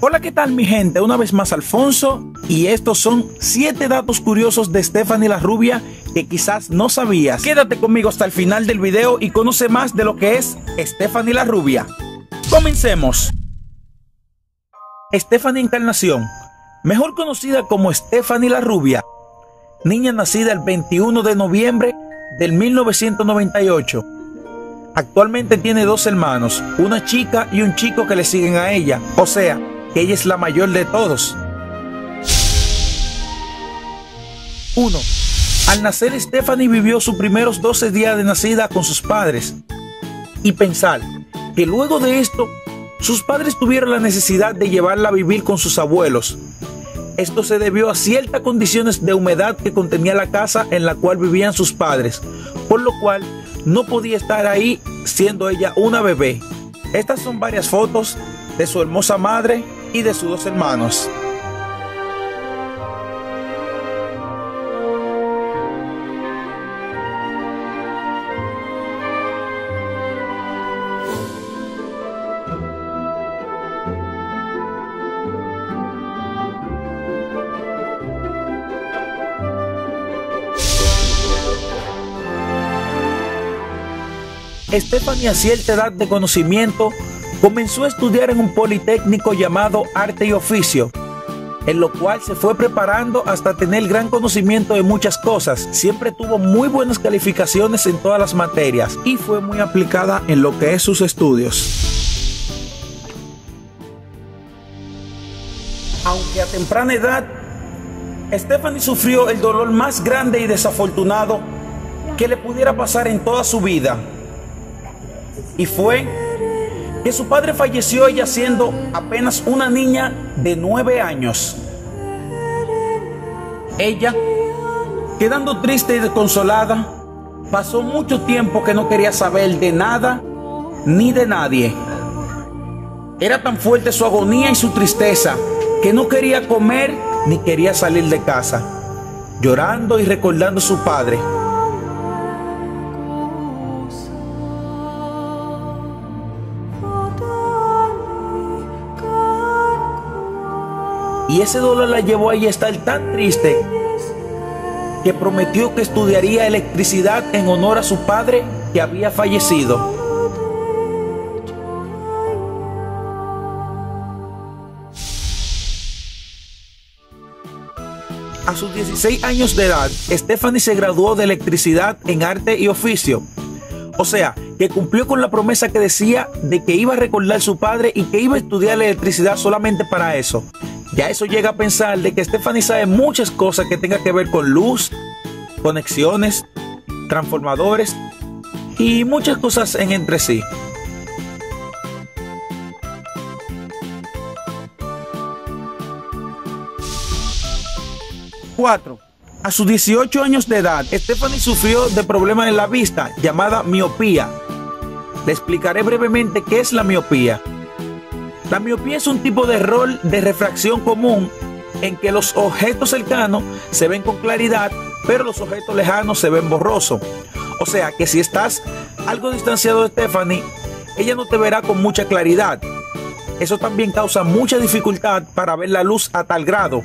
Hola, ¿qué tal mi gente? Una vez más Alfonso y estos son 7 datos curiosos de Stephanie la Rubia que quizás no sabías. Quédate conmigo hasta el final del video y conoce más de lo que es Stephanie la Rubia. Comencemos. Stephanie Encarnación, mejor conocida como Stephanie la Rubia, niña nacida el 21 de noviembre del 1998. Actualmente tiene dos hermanos, una chica y un chico que le siguen a ella, o sea, ella es la mayor de todos. 1. Al nacer Stephanie vivió sus primeros 12 días de nacida con sus padres. Y pensar que luego de esto, sus padres tuvieron la necesidad de llevarla a vivir con sus abuelos. Esto se debió a ciertas condiciones de humedad que contenía la casa en la cual vivían sus padres, por lo cual no podía estar ahí siendo ella una bebé. Estas son varias fotos de su hermosa madre y de sus dos hermanos. Stephanie a cierta edad de conocimiento comenzó a estudiar en un politécnico llamado Arte y Oficio, en lo cual se fue preparando hasta tener gran conocimiento de muchas cosas. Siempre tuvo muy buenas calificaciones en todas las materias y fue muy aplicada en lo que es sus estudios. Aunque a temprana edad, Stephanie sufrió el dolor más grande y desafortunado que le pudiera pasar en toda su vida. Y fue que su padre falleció ella siendo apenas una niña de nueve años. Ella, quedando triste y desconsolada, pasó mucho tiempo que no quería saber de nada ni de nadie. Era tan fuerte su agonía y su tristeza que no quería comer ni quería salir de casa, llorando y recordando a su padre Y ese dolor la llevó a ella a estar tan triste que prometió que estudiaría electricidad en honor a su padre que había fallecido. A sus 16 años de edad, Stephanie se graduó de electricidad en arte y oficio. O sea, que cumplió con la promesa que decía de que iba a recordar a su padre y que iba a estudiar electricidad solamente para eso. Ya eso llega a pensar de que Stephanie sabe muchas cosas que tengan que ver con luz, conexiones, transformadores y muchas cosas en entre sí. Cuatro. A sus 18 años de edad, Stephanie sufrió de problemas en la vista llamada miopía. Le explicaré brevemente qué es la miopía. La miopía es un tipo de error de refracción común en que los objetos cercanos se ven con claridad, pero los objetos lejanos se ven borrosos. O sea que si estás algo distanciado de Stephanie, ella no te verá con mucha claridad. Eso también causa mucha dificultad para ver la luz a tal grado.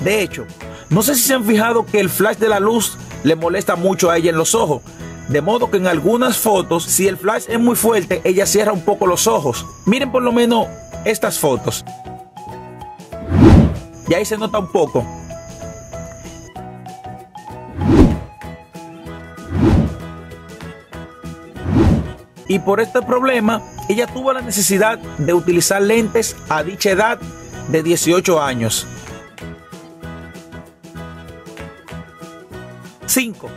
De hecho, no sé si se han fijado que el flash de la luz le molesta mucho a ella en los ojos. De modo que en algunas fotos, si el flash es muy fuerte, ella cierra un poco los ojos. Miren por lo menos estas fotos. Y ahí se nota un poco. Y por este problema, ella tuvo la necesidad de utilizar lentes a dicha edad de 18 años. 5.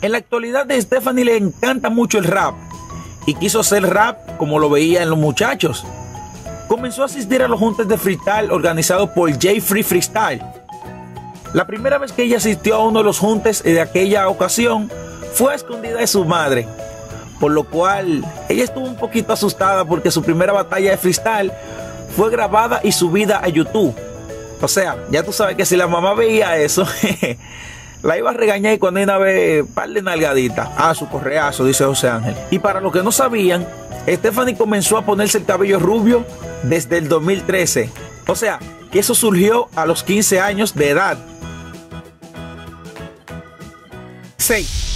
En la actualidad de Stephanie le encanta mucho el rap y quiso hacer rap como lo veía en los muchachos comenzó a asistir a los juntes de freestyle organizados por J Free Freestyle. La primera vez que ella asistió a uno de los juntes de aquella ocasión fue a escondida de su madre, por lo cual ella estuvo un poquito asustada porque su primera batalla de freestyle fue grabada y subida a YouTube. O sea, ya tú sabes que si la mamá veía eso, la iba a regañar y cuando una vez par de nalgadita. Ah, su correazo, dice José Ángel. Y para los que no sabían, Stephanie comenzó a ponerse el cabello rubio desde el 2013. O sea, que eso surgió a los 15 años de edad. 6.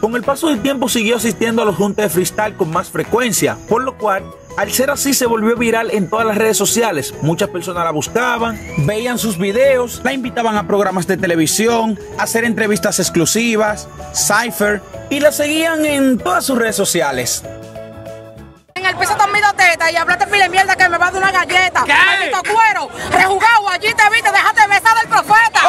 Con el paso del tiempo siguió asistiendo a los juntes de freestyle con más frecuencia, por lo cual al ser así se volvió viral en todas las redes sociales. Muchas personas la buscaban, veían sus videos, la invitaban a programas de televisión, a hacer entrevistas exclusivas, cipher y la seguían en todas sus redes sociales. En el piso teta y hablaste pile mierda que me va a dar una galleta. ¿Qué? Maldito cuero, rejugado, allí te viste, déjate besar del profeta.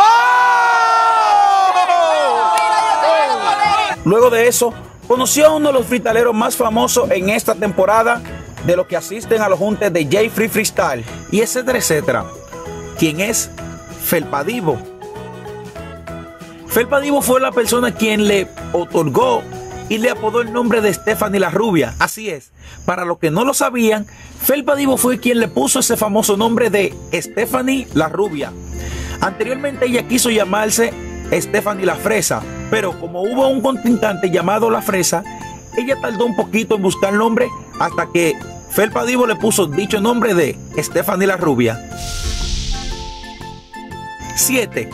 Luego de eso, conoció a uno de los fritaleros más famosos en esta temporada de los que asisten a los juntes de J Free Freestyle y etcétera, etcétera. Quien es Felpadivo. Felpadivo fue la persona quien le otorgó y le apodó el nombre de Stephanie la Rubia. Así es. Para los que no lo sabían, Felpadivo fue quien le puso ese famoso nombre de Stephanie la Rubia. Anteriormente ella quiso llamarse Stephanie la Fresa, pero como hubo un contrincante llamado La Fresa, ella tardó un poquito en buscar el nombre hasta que Felpa Divo le puso dicho nombre de Stephanie la Rubia. 7.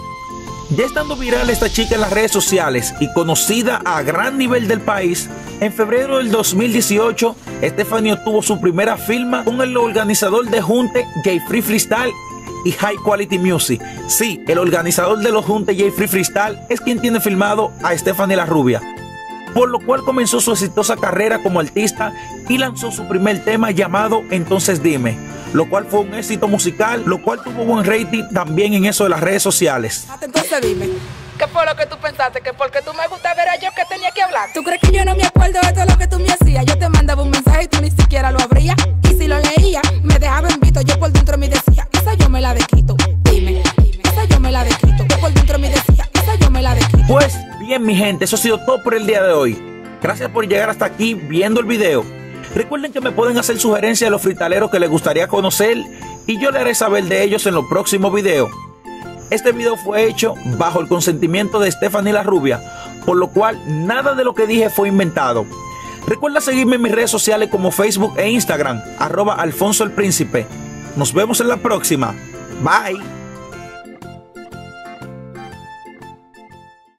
Ya estando viral esta chica en las redes sociales y conocida a gran nivel del país, en febrero del 2018, Stephanie obtuvo su primera firma con el organizador de Junte J Free Freestyle y High Quality Music. Sí, el organizador de los Junte J Free Freestyle es quien tiene filmado a Stephanie la Rubia. Por lo cual comenzó su exitosa carrera como artista y lanzó su primer tema llamado Entonces Dime, lo cual fue un éxito musical, lo cual tuvo buen rating también en eso de las redes sociales. Entonces dime, ¿qué fue lo que tú pensaste? Que porque tú me gustas era yo que tenía que hablar. ¿Tú crees que yo no me acuerdo de todo eso ha sido todo por el día de hoy. Gracias por llegar hasta aquí viendo el video. Recuerden que me pueden hacer sugerencias de los fritaleros que les gustaría conocer y yo le haré saber de ellos en los próximos videos. Este video fue hecho bajo el consentimiento de Stephanie la Rubia, por lo cual nada de lo que dije fue inventado. Recuerda seguirme en mis redes sociales como Facebook e Instagram, arroba Alfonso el Príncipe. Nos vemos en la próxima. Bye.